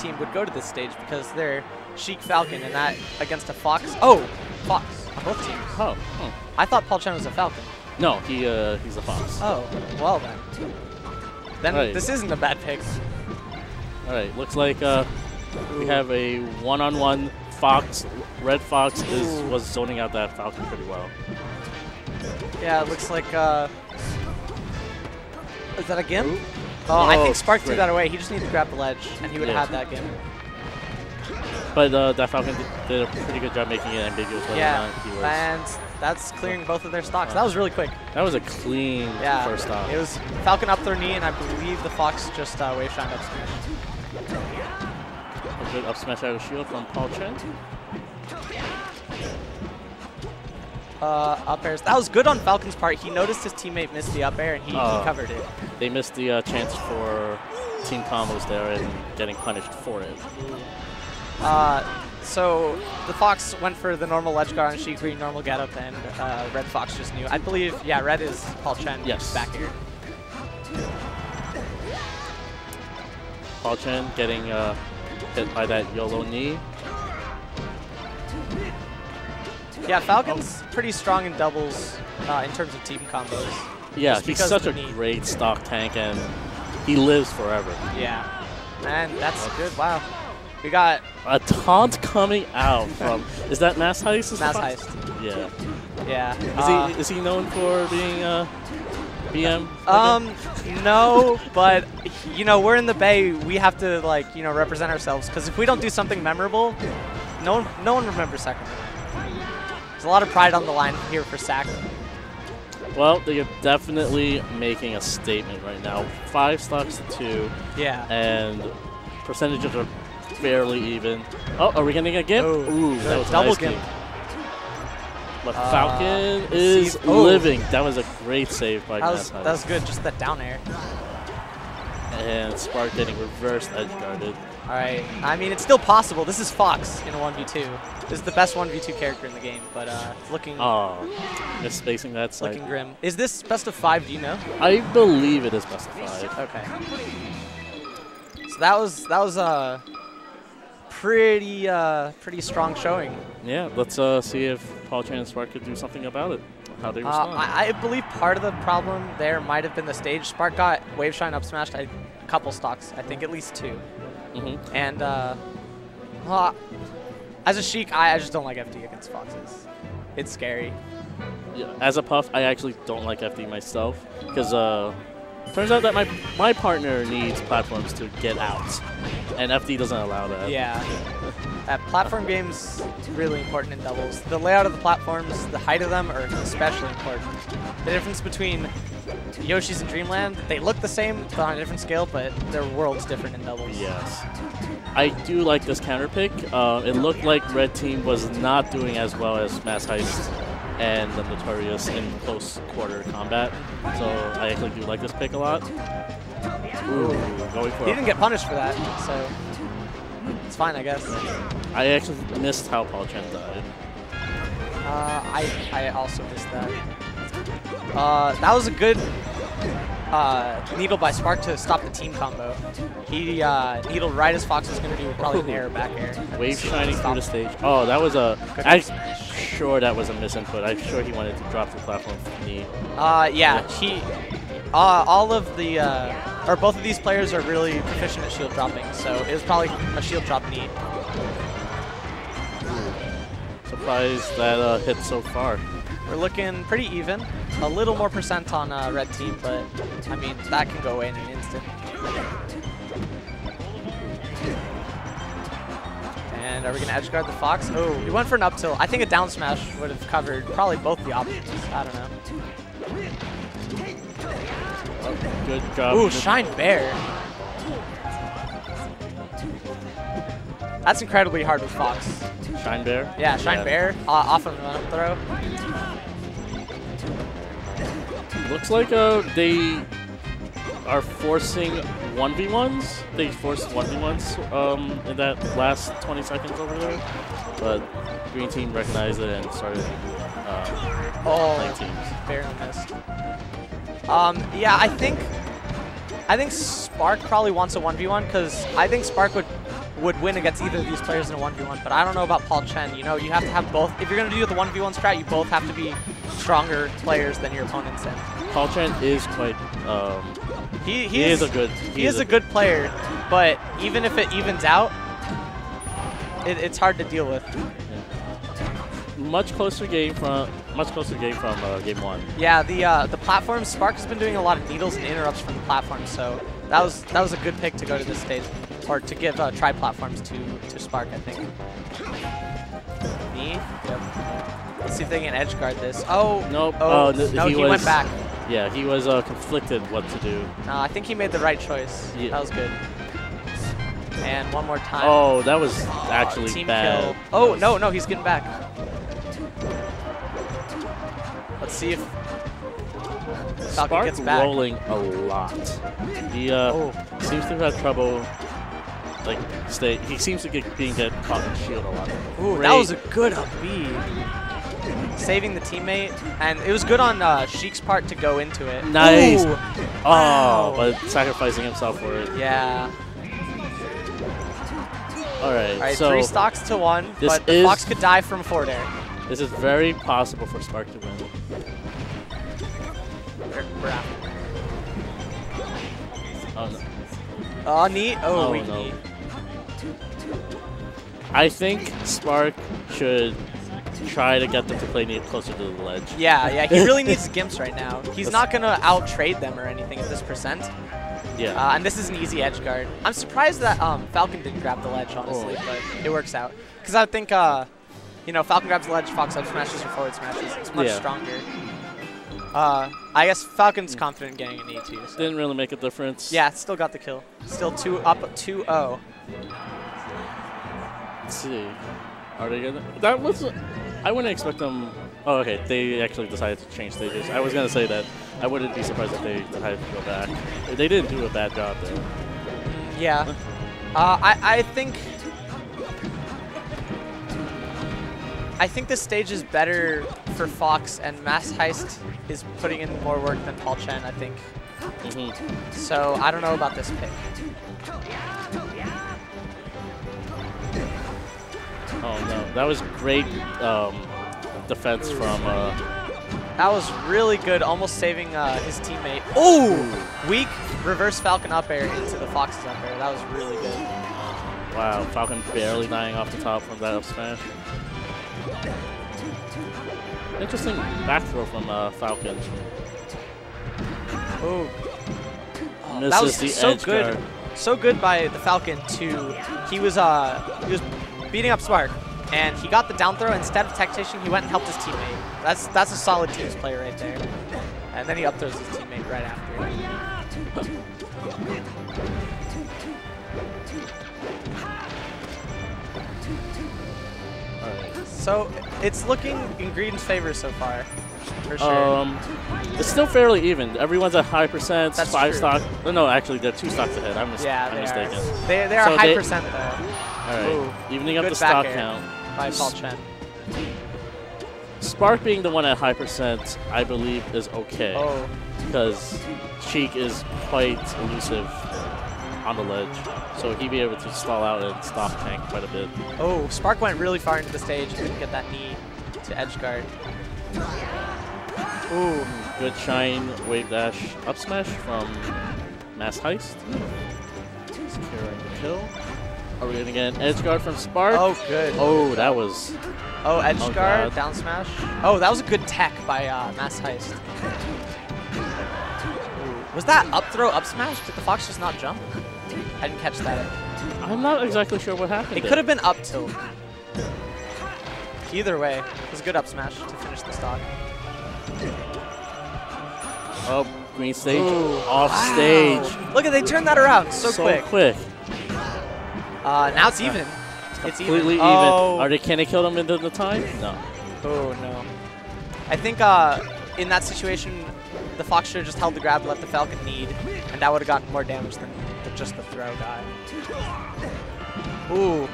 team would go to this stage because they're Sheik Falcon and that against a Fox. Oh, Fox on both teams. Oh, hmm. I thought Paul Chen was a Falcon. no, he uh, he's a fox. Oh, well then. Then Right. this isn't a bad pick. All right, looks like uh, we have a one-on-one fox. Red fox is was zoning out that falcon pretty well. Yeah, it looks like. Uh, is that a Gim? Oh, I Oh, think Spark threw that away. He just needed to grab the ledge, and he would have Yeah. had that game. But uh, that falcon did, did a pretty good job making it ambiguous whether or Yeah, not he was. and that's clearing both of their stocks. That was really quick. That was a clean Yeah, first stop. it was Falcon up their knee, and I believe the Fox just uh, wave shined up smash. A good up smash out of shield from Paul Chen. Uh, up airs. That was good on Falcon's part. He noticed his teammate missed the up air, and he, Oh. he covered it. They missed the uh, chance for team combos there and getting punished for it. Uh, so the Fox went for the normal ledge guard on Sheik Green, normal getup, and uh, Red Fox just knew. I believe, yeah, Red is Paul Chen Yes. back here. Paul Chen getting uh, hit by that YOLO knee. Yeah, Falcon's pretty strong in doubles uh, in terms of team combos. Yeah, he's such a knee. great stock tank and he lives forever. Yeah. And that's good. Wow. We got A taunt coming out from is that Mass Heist? is Mass? Heist. Yeah. Yeah. Is uh, he is he known for being uh, BM? Um, no, but you know we're in the Bay. We have to like you know represent ourselves because if we don't do something memorable, no one no one remembers Sacramento. There's a lot of pride on the line here for Sac. Well, they are definitely making a statement right now. Five stocks to two, Yeah. and percentages are fairly even. Oh, are we getting a gimp? Oh, Ooh, that was a Double nice gimp. But Uh, Falcon is oh. living. That was a great save by That was that was good. Just that down air. And Spark getting reversed edge guarded. All right. I mean, it's still possible. This is Fox in a 1v2. This is the best 1v2 character in the game, but uh, it's looking Oh, just spacing that side. looking grim. Is this best of five? Do you know? I believe it is best of five. Okay. So that was that was a pretty uh, pretty strong showing. Yeah, let's uh, see if Paul Chen and Spark could do something about it. How they Uh, respond. I, I believe part of the problem there might have been the stage. Spark got wave shine up smashed a couple stocks, I think at least two. hmm And uh, well, as a Sheik, I, I just don't like FD against Foxes. It's scary. Yeah, as a puff, I actually don't like FD myself because uh, turns out that my my partner needs platforms to get out, and FD doesn't allow that. Yeah. That platform game's really important in doubles. The layout of the platforms, the height of them are especially important. The difference between Yoshi's and Dreamland, they look the same but on a different scale, but their world's different in doubles. Yes. I do like this counter pick. Uh, it looked like Red Team was not doing as well as Mass Heist and the Notorious in close quarter combat. So I actually do like this pick a lot. Ooh, going for He didn't get punished for that, so it's fine, I guess. I actually missed how Paul Chen died. Uh, I, I also missed that. Uh, that was a good uh, needle by Spark to stop the team combo. He uh, needled right as Fox was going to do probably an air back air. Wave shining through the stage. Oh, that was a. Good I'm smash. sure that was a misinput. I'm sure he wanted to drop the platform knee. Uh, yeah, he, uh, all of the, uh, or both of these players are really proficient at shield dropping, so it was probably a shield drop knee. Surprised that uh, hit so far. We're looking pretty even. A little more percent on uh, red team, but I mean that can go away in an instant. And are we gonna edge guard the fox? Oh, he went for an up tilt. I think a down smash would have covered probably both the options. I don't know. Good job. Ooh, Shine bair. That's incredibly hard with Fox. Shine bair. Yeah, Shine bair uh, off of an up throw. Looks like uh, they are forcing 1v1s. They forced 1v1s um, in that last 20 seconds over there. But Green Team recognized it and started uh, playing Oh, teams. barely missed. Um, yeah, I think I think Spark probably wants a 1v1 because I think Spark would would win against either of these players in a 1v1, but I don't know about Paul Chen. You know, you have to have both. If you're going to do the 1v1 strat, you both have to be stronger players than your opponents. And Paul Chen is quite. Um, he, he, he is, a good. he is a good player, but even if it evens out, it, it's hard to deal with. much closer game from much closer game from uh, game one. Yeah, the uh, the platform Spark has been doing a lot of needles and interrupts from the platform, so that was that was a good pick to go to this stage, or to give uh, try platforms to to Spark, I think. Me? Yep. Let's see if they can edge guard this. Oh Nope. Oh uh, no, he, was, went back. Yeah, he was uh, conflicted what to do. No, I think he made the right choice. Yeah. That was good. And one more time. Oh, that was actually Team bad. kill. Oh no, no, he's getting back. Let's see if Falcon Spark gets back. rolling a lot. He uh, Oh. seems to have trouble. Like stay, he seems to get being get caught in shield a lot. Ooh, that was a good up B. Saving the teammate, and it was good on uh, Sheik's part to go into it. Nice. Ooh, Oh, wow. but sacrificing himself for it. Yeah. All right, All right, so three stocks to one, this but the is- Fox could die from forward air. this is very possible for Spark to win. We're- we're out. Oh, no. Oh, neat. Oh, Oh, no. knee. I think Spark should try to get them to play near closer to the ledge. Yeah, yeah, he really needs Gimps right now. He's not going to out-trade them or anything at this percent. Yeah. Uh, and this is an easy edge guard. I'm surprised that um, Falcon didn't grab the ledge, honestly, Oh. but it works out. Because I think, uh, you know, Falcon grabs the ledge, Fox up smashes or forward smashes. It's much Yeah. stronger. Uh, I guess Falcon's confident getting an E2. So. Didn't really make a difference. Yeah, still got the kill. Still two up 2-0. Let's see. Are they gonna? That was. I wouldn't expect them. Oh, okay. They actually decided to change stages. I was gonna say that I wouldn't be surprised if they decided to go back. They didn't do a bad job though. Yeah. Uh, I, I think... I think this stage is better for Fox, and Mass Heist is putting in more work than Paul Chen, I think. hmm So I don't know about this pick. Oh no, that was great um, defense from. Uh, That was really good, almost saving uh, his teammate. Oh! Weak reverse Falcon up air into the Fox's up air. That was really good. wow, Falcon barely dying off the top from that up smash. Interesting back throw from uh, Falcon. Oh. That was so good. guard. So good by the Falcon to he was uh he was beating up Spark and he got the down throw instead of tactician he went and helped his teammate. That's that's a solid teams player right there. And then he up throws his teammate right after. So it's looking in Green's favor so far. For sure. Um, it's still fairly even. Everyone's at high percent. That's five true. stock. No, no, actually, they're two stocks ahead. I'm, mis- yeah, I'm they mistaken. are. They, they are So high they- percent though All right, Ooh, evening up good the stock air. count. by Paul Chen. Spark being the one at high percent, I believe, is okay Oh, because Sheik is quite elusive on the ledge, so he'd be able to stall out and stock tank quite a bit. oh, Spark went really far into the stage and didn't get that knee to edge guard. Ooh, Good shine wave dash up smash from Mass Heist. Securing the kill. Are we gonna get an edge guard from Spark? oh good. Oh, that was Oh, edge Oh, guard, God. down smash. Oh, that was a good tech by uh, Mass Heist. Was that up throw, up smash? Did the Fox just not jump? I didn't catch that. I'm not exactly sure what happened. It could have been up tilt. Either way, it was a good up smash to finish the stock. Oh, green stage. Ooh. Off Wow. stage. Look at they turned that around so, quick. quick. Uh, now it's even. It's Completely even. Oh. Are they can they kill them into the time? No. Oh no. I think uh, in that situation, the Fox should have just held the grab, let the Falcon need, and that would have gotten more damage than just the throw guy. Ooh.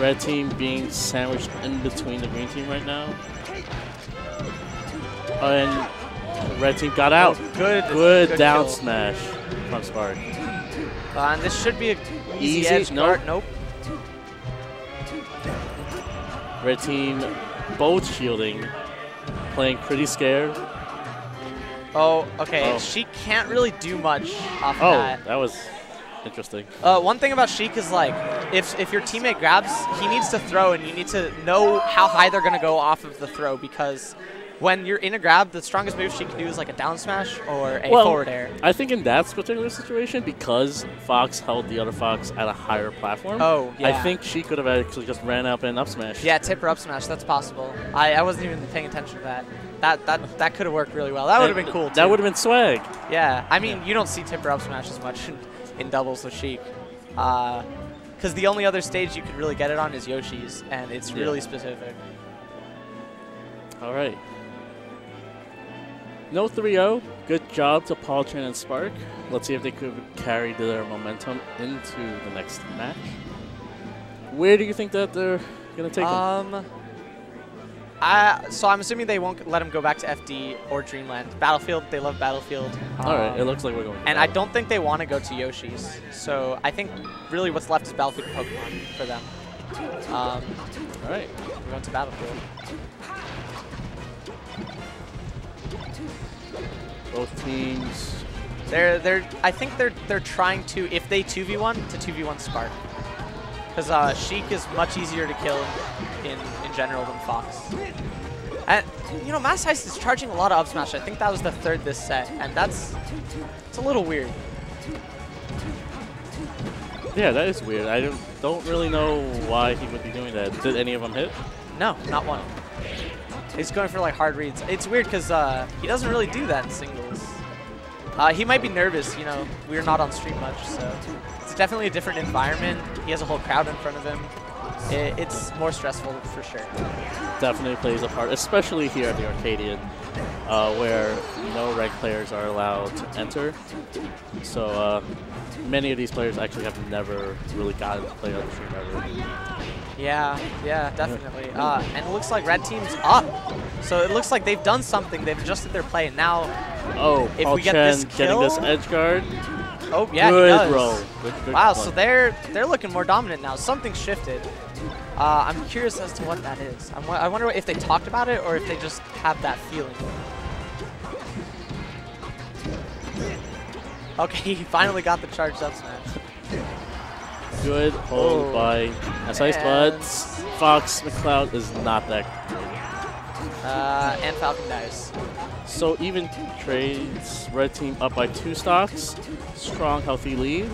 Red team being sandwiched in between the green team right now. And red team got out. Good. Good, down kill. smash from Spark. Uh, and this should be a Easy, Easy, edge nope. guard. Nope. Red team both shielding, playing pretty scared. Oh, okay. Oh. She can't really do much off of Oh, that. that was interesting. Uh, one thing about Sheik is like, if if your teammate grabs, he needs to throw, and you need to know how high they're gonna go off of the throw because when you're in a grab, the strongest move she can do is like a down smash or a Well, forward air. I think in that particular situation, because Fox held the other Fox at a higher platform, Oh, yeah. I think she could have actually just ran up and up smash. Yeah, tip or up smash. That's possible. I, I wasn't even paying attention to that. That that that could have worked really well. That would have been cool. That would have been swag. Yeah, I mean, you don't see tip or up smash as much in, in doubles with Sheik. Uh, Because the only other stage you could really get it on is Yoshi's, and it's Yeah. really specific. All right. No 3-0. Good job to Paul Chen and Spark. Let's see if they could carry their momentum into the next match. Where do you think that they're gonna take them? Um, I, so I'm assuming they won't let him go back to FD or Dreamland. Battlefield, they love Battlefield. All right, Um, it looks like we're going. And I don't think they want to go to Yoshi's. So I think really what's left is Battlefield Pokemon for them. Um, All right. we're going to Battlefield. Both teams. They're they're I think they're they're trying to if they 2v1 to 2v1 Spark. Because uh, Sheik is much easier to kill in in general than Fox. And you know, Mass Heist is charging a lot of up smash. I think that was the third this set, and that's it's a little weird. Yeah, that is weird. I don't don't really know why he would be doing that. Did any of them hit? No, not one. He's going for like hard reads. It's weird because uh, he doesn't really do that in singles. Uh, he might be nervous, you know. We're not on stream much, so it's definitely a different environment. He has a whole crowd in front of him. It, it's more stressful for sure. Definitely plays a part, especially here at the Arcadian, uh, where no ranked players are allowed to enter. So uh, many of these players actually have never really gotten to play on the stream ever. Yeah, yeah, definitely. Uh, and it looks like red team's up. So it looks like they've done something. They've adjusted their play, and now, Oh, If Paul we get Chen this getting this edge guard. oh yeah, good he does. roll. Good, good Wow, play. so they're they're looking more dominant now. Something shifted. Uh, I'm curious as to what that is. I'm, I wonder if they talked about it or if they just have that feeling. Okay, he finally got the charged up smash. good hold Oh, by and- but Fox McCloud is not that. Uh, and Falcon dies. So even trades, red team up by two stocks, strong, healthy lead,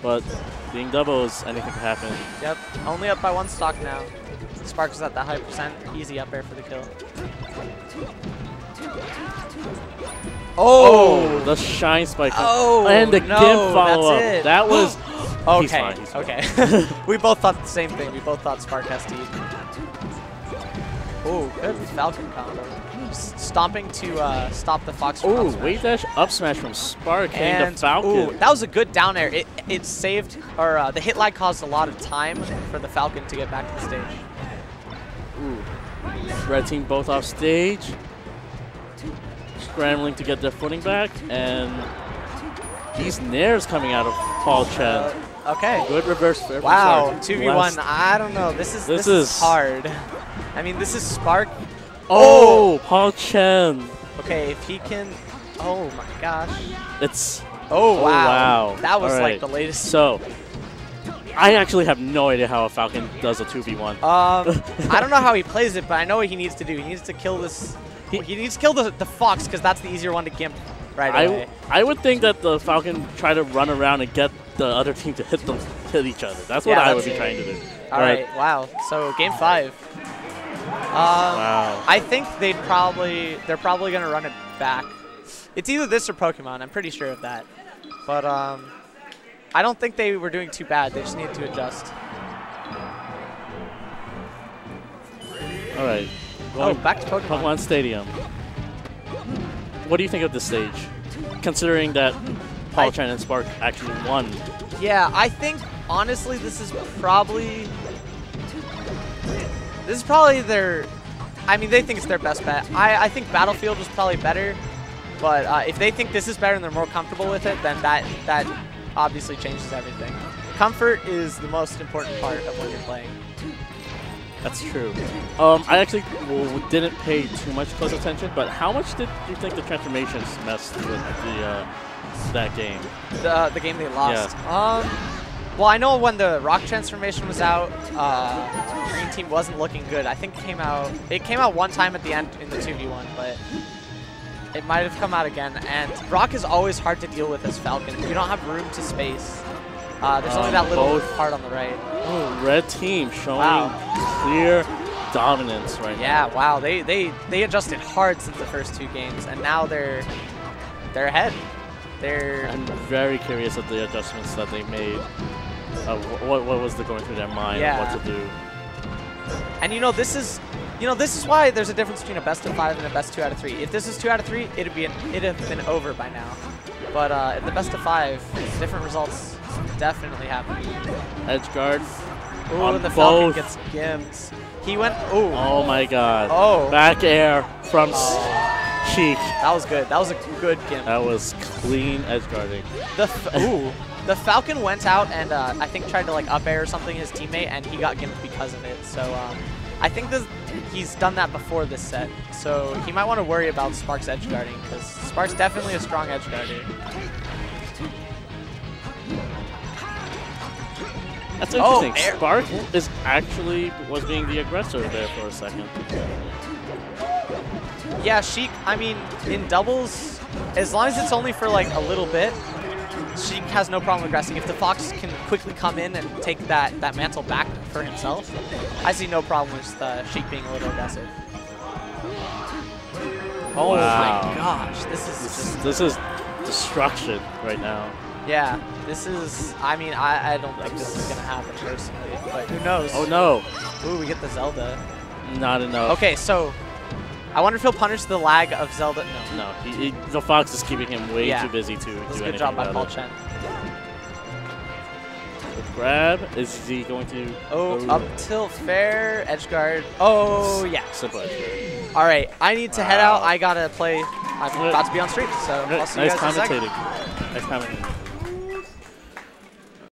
but being doubles, anything can happen. Yep, only up by one stock now. Spark is at that high percent. Easy up air for the kill. Oh, the shine spike. Oh, and the no, gimp follow up. it. That was Okay, He's fine, he's fine. okay. we both thought the same thing. We both thought Spark has to eat. Oh, good Falcon combo. Stomping to uh, stop the Fox from Oh, wave dash up smash from Spark and the Falcon. ooh, that was a good down air. It, it saved, or uh, the hit lag caused a lot of time for the Falcon to get back to the stage. Ooh. Red team both off stage. Scrambling to get their footing back. And these nairs coming out of Paul Chen. Uh, okay. Good reverse Wow, 2v1. Last- I don't know. This is This this, is, is- hard. I mean, this is Spark. Oh, Paul Chen. Okay, if he can. Oh my gosh. It's Oh, Oh, wow. wow. That was All like the latest. so. I actually have no idea how a Falcon does a 2v1. Um, I don't know how he plays it, but I know what he needs to do. He needs to kill this. He- He, needs to kill the, the fox because that's the easier one to gimp right I, away. I would think that the Falcon try to run around and get the other team to hit them hit each other. That's what Yeah, I would that's- be trying to do. All But- right. Wow. So game five. Um, Wow. I think they'd probably they're probably gonna run it back. It's either this or Pokemon. I'm pretty sure of that. But um, I don't think they were doing too bad. They just needed to adjust. All right. Oh, back to Pokemon. Pokemon Stadium. What do you think of this stage? Considering that Paul I- and Spark actually won. Yeah, I think honestly this is probably this is probably their. I mean, they think it's their best bet. I, I think Battlefield was probably better, but uh, if they think this is better and they're more comfortable with it, then that that obviously changes everything. Comfort is the most important part of when you're playing. That's true. Um, I actually didn't pay too much close attention, but how much did you think the transformations messed with the uh, that game? The, the game they lost. Um, well, I know when the rock transformation was out, uh, Green Team wasn't looking good. I think it came out. It came out one time at the end in the 2v1, but it might have come out again. And rock is always hard to deal with as Falcon. You don't have room to space. Uh, there's only Um, that little both- part on the right. Oh, red team showing Wow. clear dominance right Yeah, wow. They they they adjusted hard since the first two games, and now they're they're ahead. They're. I'm very curious of the adjustments that they made. Uh, what, what was the going through their mind Yeah. what to do? And you know, this is, you know, this is why there's a difference between a best of five and a best two out of three. If this is two out of three, it'd be, an, it'd have been over by now. But uh, in the best of five, different results definitely happen. Edge guard. And the Falcon both. gets gimped. He went, ooh, Oh my god. Oh. Back air from Oh. Sheik. that was good. That was a good gimp. That was clean edge guarding. The ooh, the Falcon went out and uh, I think tried to like up air or something his teammate, and he got gimped because of it. So um, I think this, he's done that before this set. So he might want to worry about Spark's edge guarding because Spark's definitely a strong edge guarder. That's Oh, interesting. air- Spark is actually was being the aggressor there for a second. Yeah, Sheik. I mean, in doubles, as long as it's only for like a little bit, has no problem aggressing. If the Fox can quickly come in and take that that mantle back for himself, I see no problem with the Sheik being a little aggressive. Oh Wow. my gosh, this is This just is, this is destruction right now. yeah. This is. I mean, I, I don't think this is gonna happen personally, but who knows? Oh no, Ooh, we get the Zelda. not enough. Okay, so I wonder if he'll punish the lag of Zelda. No, No, he, he, the fox is keeping him way Yeah. too busy to this do a anything good job by Paul it. Chen. Grab is he going to? Oh, up tilt fair, edge guard. Oh, yeah. Simple edge guard. All right, I need to head out. I gotta play. I'm about to be on stream, so I'll see nice you guys in a second. Nice commentating.